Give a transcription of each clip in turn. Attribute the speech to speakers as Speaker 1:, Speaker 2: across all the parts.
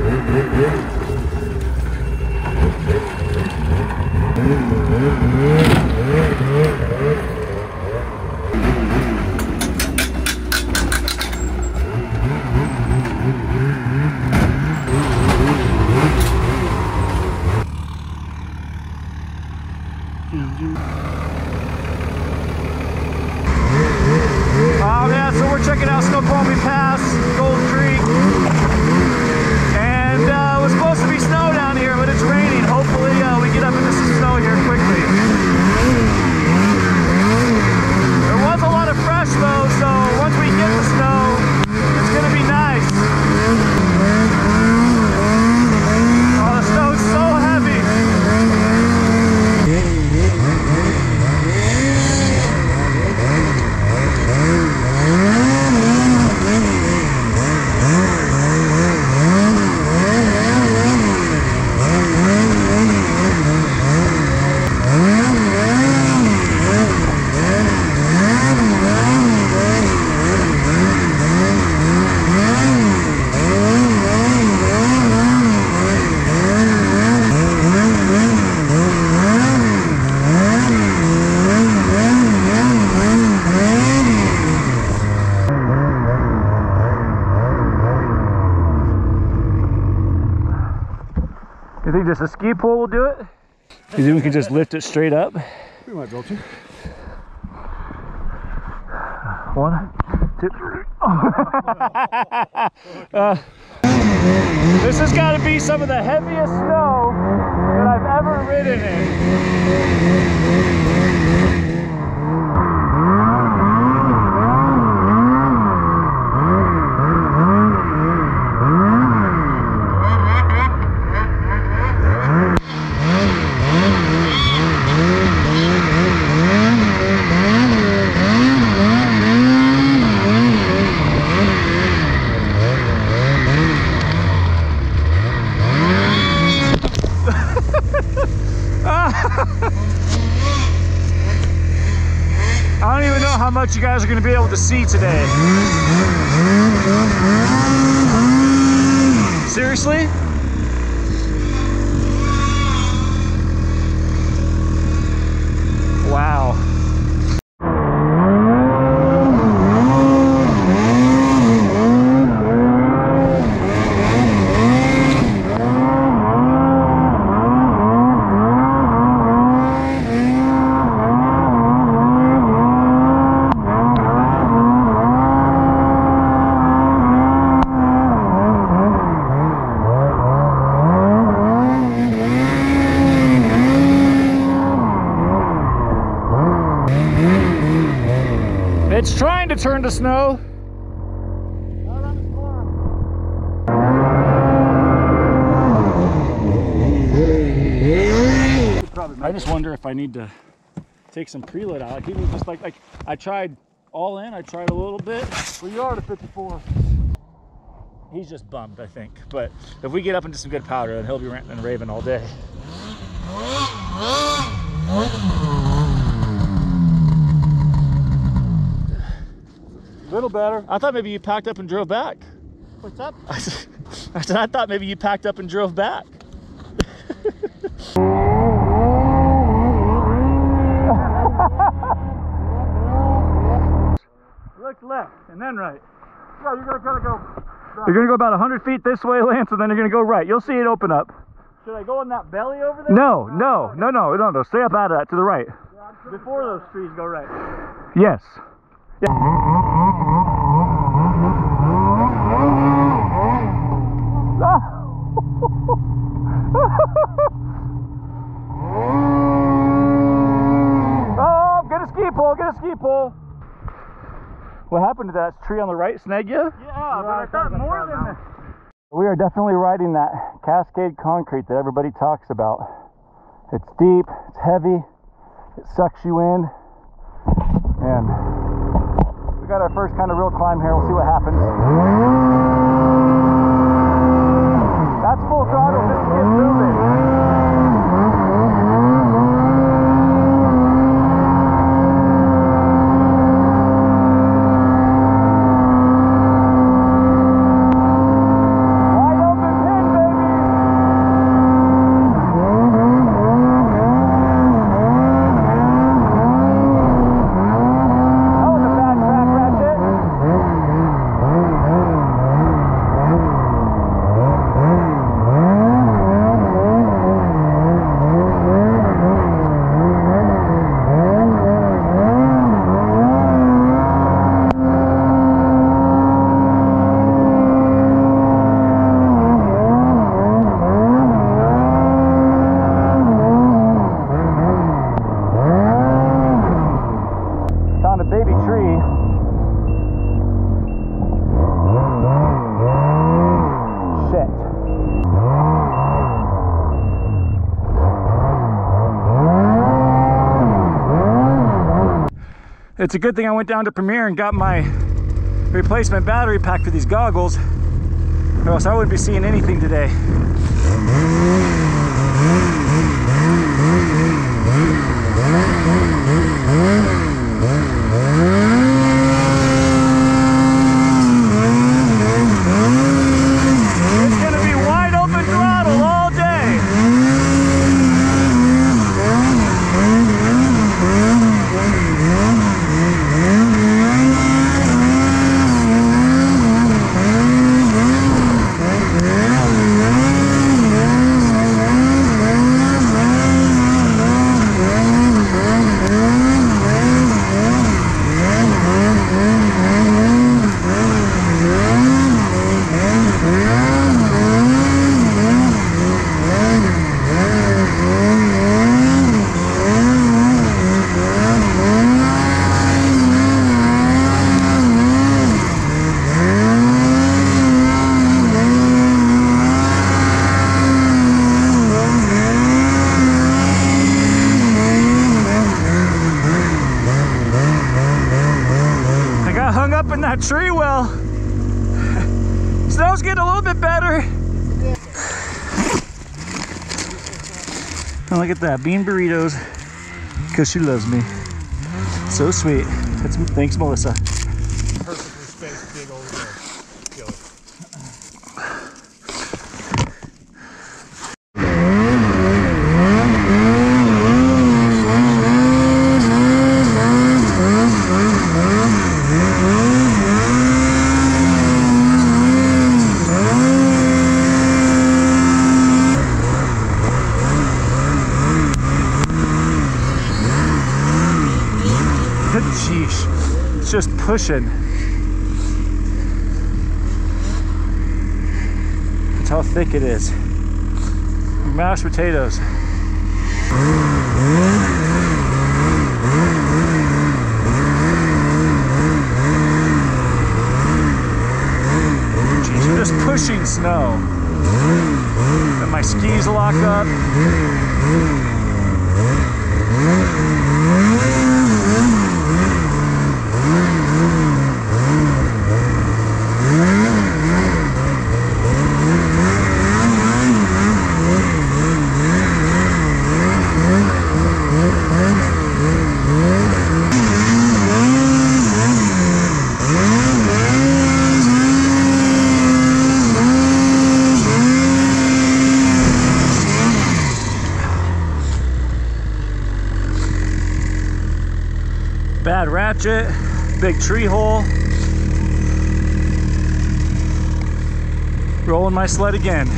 Speaker 1: Oh yeah, so we're checking out Snoqualmie Pass, Gold Creek. And uh, it was supposed to be snow down here, but it's raining. Hopefully uh, we get up into some snow here quickly. There was a lot of fresh though, so once we get the snow, it's gonna be nice. Oh, the snow's so heavy. You think just a ski pole will do it? You think we can just lift it straight up?
Speaker 2: We might be able to.
Speaker 1: One, two, three. Uh, this has got to be some of the heaviest snow that I've ever ridden in. I don't even know how much you guys are going to be able to see today. Seriously? It's trying to turn to snow. I just wonder if I need to take some preload out. Like even just like like I tried all in, I tried a little bit.
Speaker 2: Well, you are at a 54.
Speaker 1: He's just bummed, I think. But if we get up into some good powder, then he'll be ranting and raving all day.
Speaker 2: Little better.
Speaker 1: I thought maybe you packed up and drove back.
Speaker 2: What's up?
Speaker 1: I said, I thought maybe you packed up and drove back. Look left and then right.
Speaker 2: Yeah, you're gonna kind of go.
Speaker 1: You're gonna go about 100 feet this way, Lance, and then you're gonna go right. You'll see it open up.
Speaker 2: Should I go in that belly over there?
Speaker 1: No, no, no, no, no, no. Stay up out of that to the right.
Speaker 2: Before those trees go right.
Speaker 1: Yes. Oh, get a ski pole, get a ski pole. What happened to that tree on the right snag you?
Speaker 2: Yeah, but I thought more than that.
Speaker 1: We are definitely riding that cascade concrete that everybody talks about. It's deep, it's heavy, it sucks you in, and we got our first kind of real climb here. We'll see what happens. That's full throttle just get. It's a good thing I went down to Premier and got my replacement battery pack for these goggles, or else I wouldn't be seeing anything today. It's gonna be wide open throttle all day. I got hung up in that tree well. Snow's getting a little bit better. Oh, look at that, bean burritos, because she loves me. So sweet. That's, thanks, Melissa. It's just pushing. That's how thick it is. Mashed potatoes. Jeez, you're just pushing snow. And my skis lock up. Bad ratchet, big tree hole. Rolling my sled again.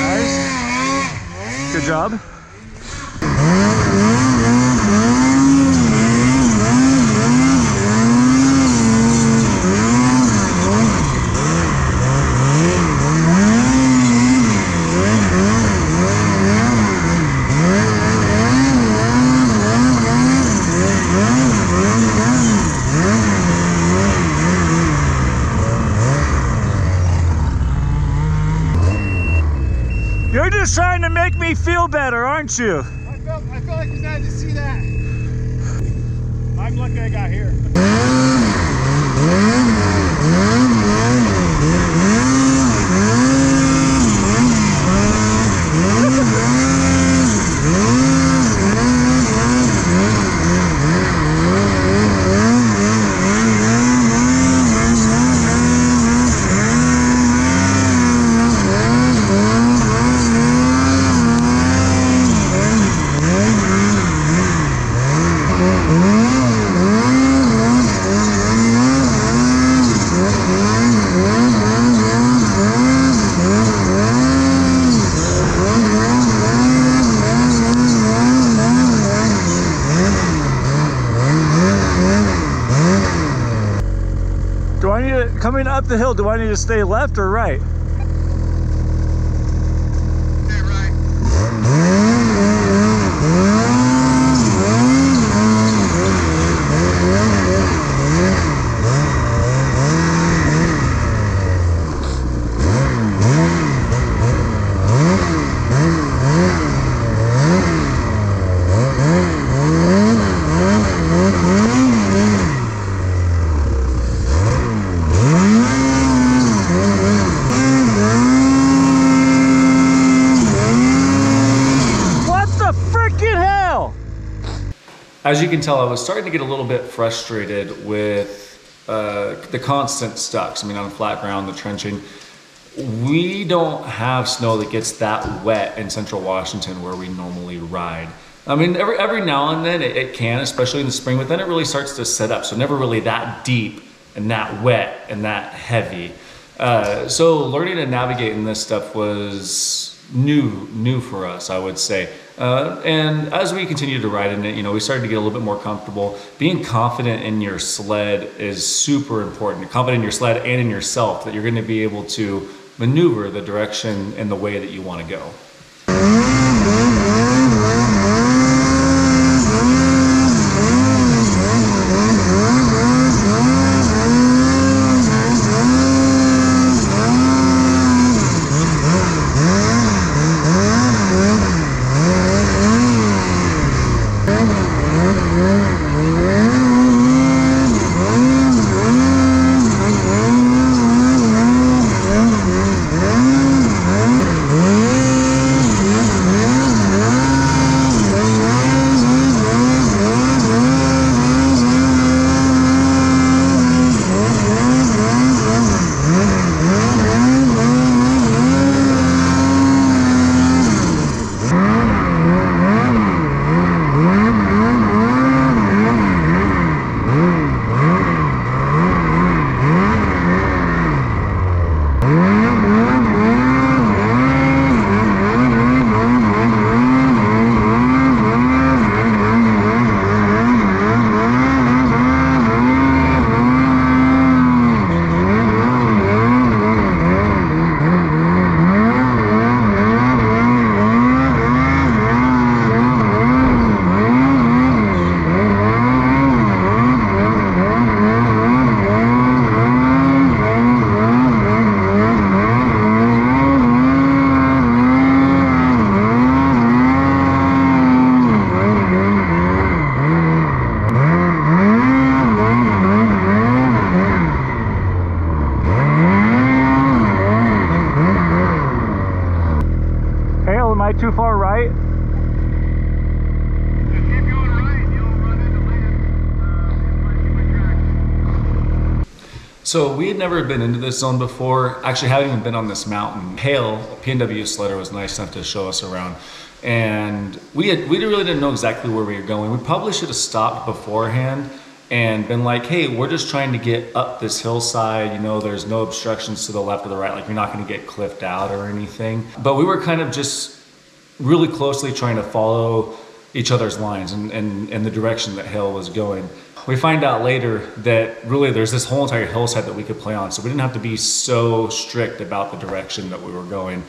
Speaker 1: Nice. Good job. You're just trying to make me feel better, aren't you?
Speaker 3: I felt, I felt like you had to see that. I'm lucky I got here.
Speaker 1: Do I need to, coming up the hill, do I need to stay left or right?
Speaker 3: Okay, right.
Speaker 1: All as you can tell, I was starting to get a little bit frustrated with uh, the constant stucks. I mean, on flat ground, the trenching. We don't have snow that gets that wet in central Washington where we normally ride. I mean, every, every now and then it, it can, especially in the spring, but then it really starts to set up. So never really that deep and that wet and that heavy. Uh, so learning to navigate in this stuff was new, new for us, I would say. Uh, and as we continued to ride in it, you know, we started to get a little bit more comfortable. Being confident in your sled is super important. Confident in your sled and in yourself that you're going to be able to maneuver the direction and the way that you want to go. So we had never been into this zone before. Actually, haven't even been on this mountain. Hale, PNW sledder, was nice enough to show us around, and we had we really didn't know exactly where we were going. We probably should have stopped beforehand and been like, "Hey, we're just trying to get up this hillside. You know, there's no obstructions to the left or the right. Like, you're not going to get cliffed out or anything." But we were kind of just really closely trying to follow each other's lines and, and, and the direction that Hale was going. We find out later that really there's this whole entire hillside that we could play on, so we didn't have to be so strict about the direction that we were going.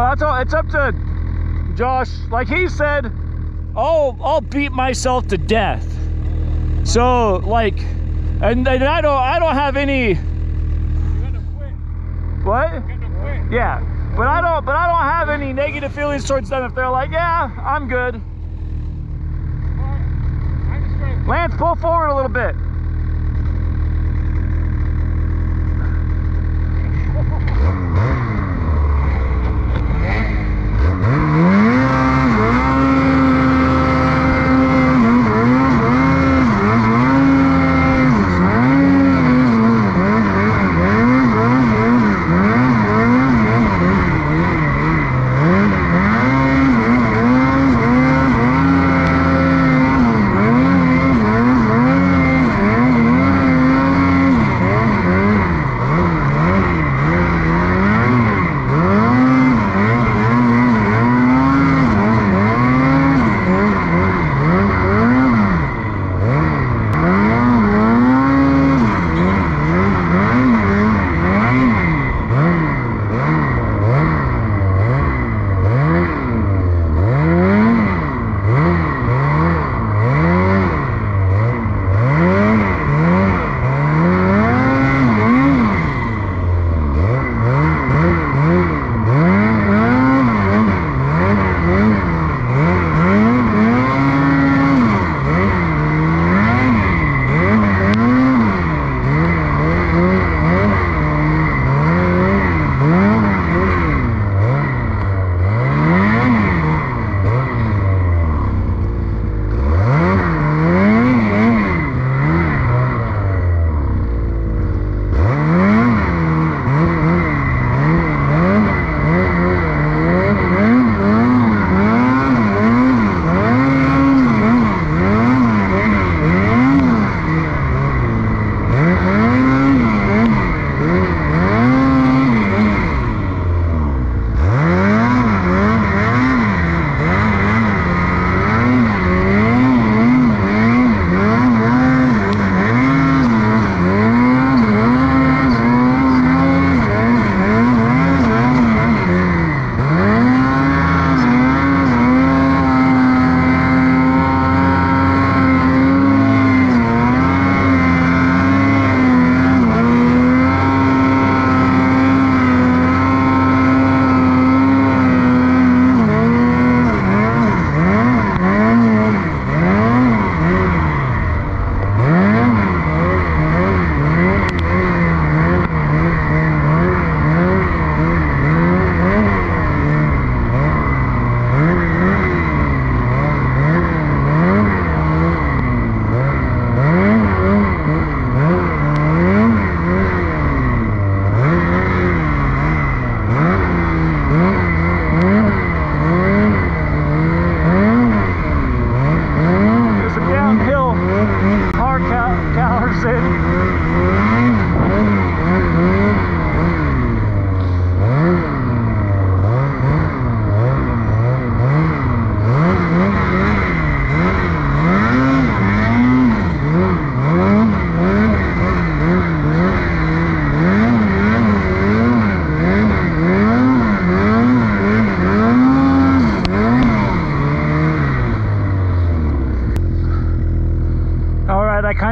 Speaker 1: That's all. It's up to Josh. Like he said, I'll I'll beat myself to death. So like, and, and I don't I don't have any. What? Yeah, but I don't. But I don't have any negative feelings towards them if they're like, yeah, I'm good. Lance, pull forward a little bit.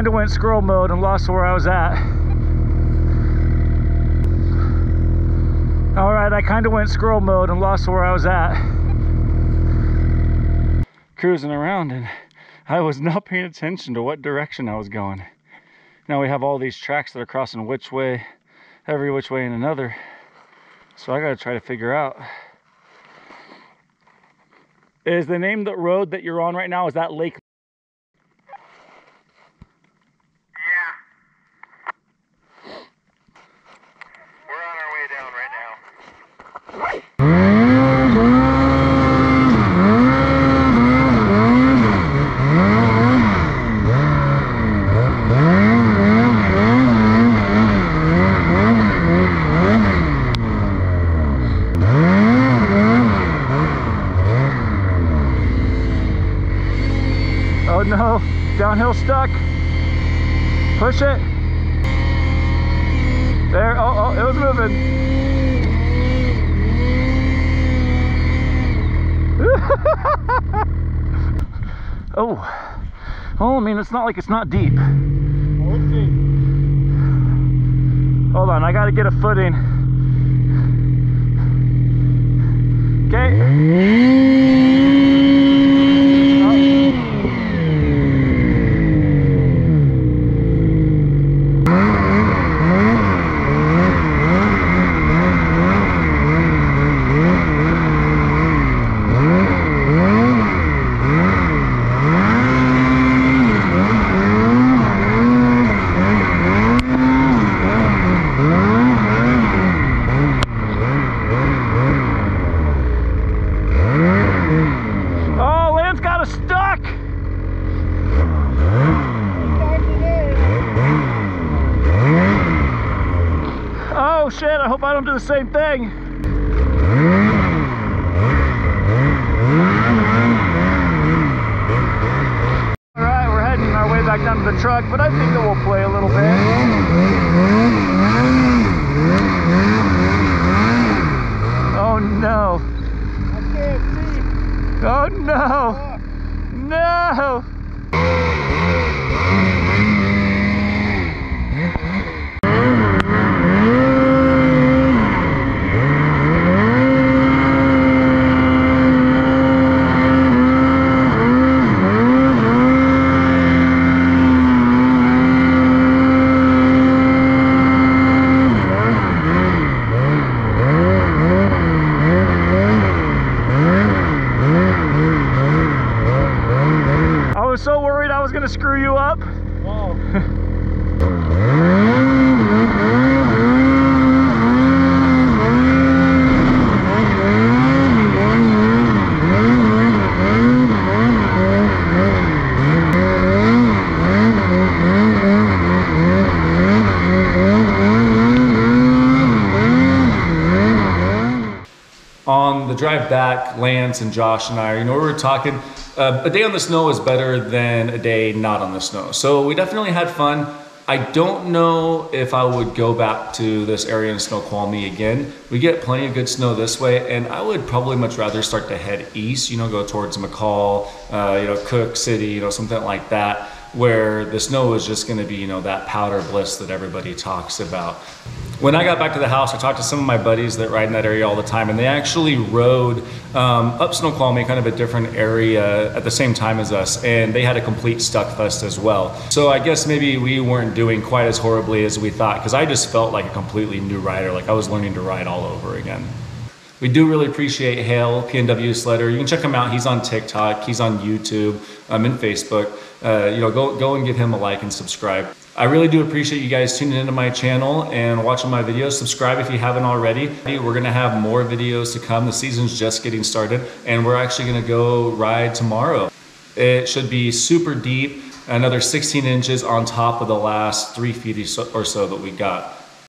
Speaker 1: Kind of went scroll mode and lost where I was at. All right, I kind of went scroll mode and lost where I was at. Cruising around and I was not paying attention to what direction I was going. Now we have all these tracks that are crossing which way, every which way and another. So I gotta try to figure out. Is the name the road that you're on right now, is that Lake
Speaker 4: Yeah. We're on our way down right now.
Speaker 1: Oh no, downhill stuck. Push it. There, oh, oh, it was moving.
Speaker 5: Oh, oh, I mean, it's not like it's not deep.
Speaker 3: Well, let's see.
Speaker 5: Hold on, I gotta get a footing. Okay. Oh, Lance got us stuck. Oh shit, I hope I don't do the same thing. All right, we're heading our way back down to the truck, but I think that we'll play a little bit. Oh no.
Speaker 3: I can't see.
Speaker 5: Oh no. No. I was so worried I was gonna screw you up.
Speaker 3: Oh.
Speaker 1: on the drive back, Lance and Josh and I, you know, we were talking. Uh, a day on the snow is better than a day not on the snow. So we definitely had fun. I don't know if I would go back to this area in Snoqualmie again. We get plenty of good snow this way, and I would probably much rather start to head east. You know, go towards McCall, uh, you know, Cooke City, you know, something like that, where the snow is just going to be, you know, that powder bliss that everybody talks about. When I got back to the house, I talked to some of my buddies that ride in that area all the time, and they actually rode um, up Snoqualmie, kind of a different area at the same time as us, and they had a complete stuck fest as well. So I guess maybe we weren't doing quite as horribly as we thought, because I just felt like a completely new rider, like I was learning to ride all over again. We do really appreciate Hale, PNW Sledder. You can check him out. He's on TikTok, he's on YouTube, um, and Facebook. Uh, you know, go go and give him a like and subscribe. I really do appreciate you guys tuning into my channel and watching my videos. Subscribe if you haven't already. We're gonna have more videos to come. The season's just getting started, and we're actually gonna go ride tomorrow. It should be super deep, another 16 inches on top of the last three feet or so- that we got.